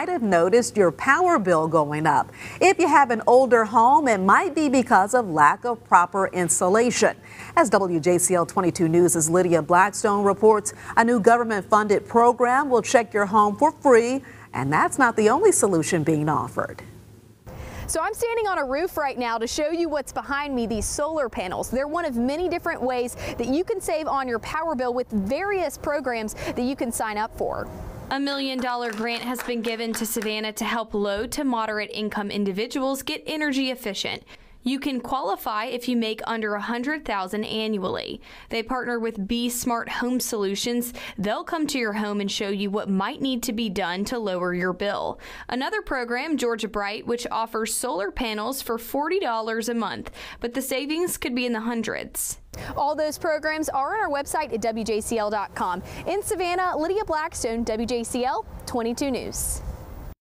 might have noticed your power bill going up. If you have an older home, it might be because of lack of proper insulation. As WJCL 22 News' Lydia Blackstone reports, a new government funded program will check your home for free, and that's not the only solution being offered. So I'm standing on a roof right now to show you what's behind me, these solar panels. They're one of many different ways that you can save on your power bill with various programs that you can sign up for. A million dollar grant has been given to Savannah to help low to moderate income individuals get energy efficient. You can qualify if you make under 100,000 annually. They partner with B Smart Home Solutions. They'll come to your home and show you what might need to be done to lower your bill. Another program, Georgia Bright, which offers solar panels for $40 a month, but the savings could be in the hundreds. All those programs are on our website at WJCL.com. In Savannah, Lydia Blackstone, WJCL 22 News.